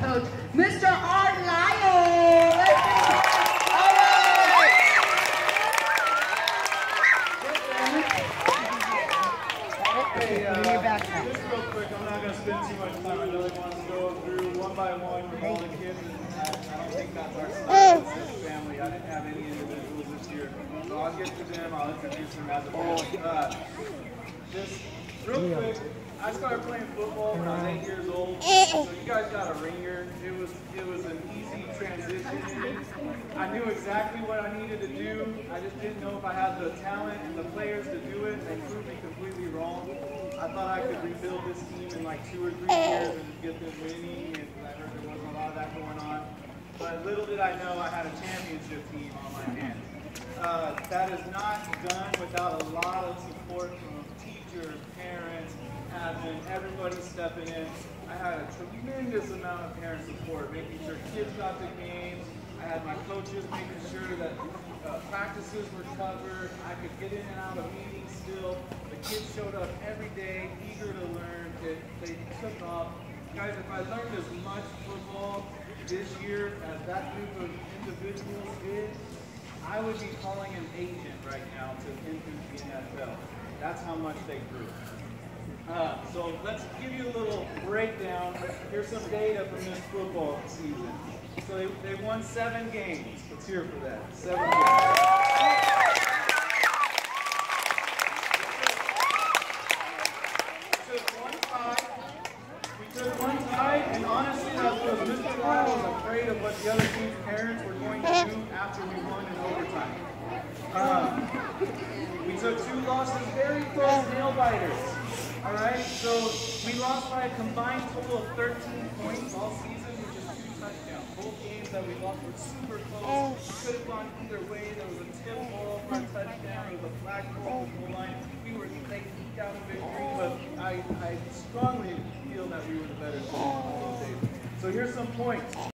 coach, Mr. Art Lyle. Hey, uh, just real quick, I'm not going to spend too much time. I they want to go through one by one with all the kids, I, I don't think that's our style. Family. I didn't have any individuals this year. So I'll get to them. I'll introduce them as a family. Uh, just real quick, I started playing football when I was eight years old. So you guys got a ringer. It was it was an easy transition. I knew exactly what I needed to do. I just didn't know if I had the talent and the players to do it. They proved me completely wrong. I thought I could rebuild this team in like two or three years and get them winning. And I heard there wasn't a lot of that going on. But little did I know I had a championship team on my hands. Uh, that is not done without a lot of support from teachers, parents, admin, everybody stepping in. I had a tremendous amount of parent support, making sure kids got the games. I had my coaches making sure that uh, practices were covered. I could get in and out of meetings still. The kids showed up every day, eager to learn. They, they took off. Guys, if I learned as much football this year as that group of individuals did, I would be calling an agent right now to enter the NFL. That's how much they grew. Uh, so let's give you a little breakdown. Here's some data from this football season. So they, they won seven games. Let's hear for that. Seven games. We took one tie. We took one tie, and honestly, that's because Mr. Lyle was afraid of what the other team's parents were going to do after we won in overtime. Um, we took two losses, very close nail biters. All right, so we lost by a combined total of 13 points all season, which is two touchdowns. Both games that we lost were super close. Oh. Could have gone either way. There was a tip ball for a touchdown. There was a flag ball the goal line. We were eked out a victory, but I, I strongly feel that we were the better team on those days. So here's some points.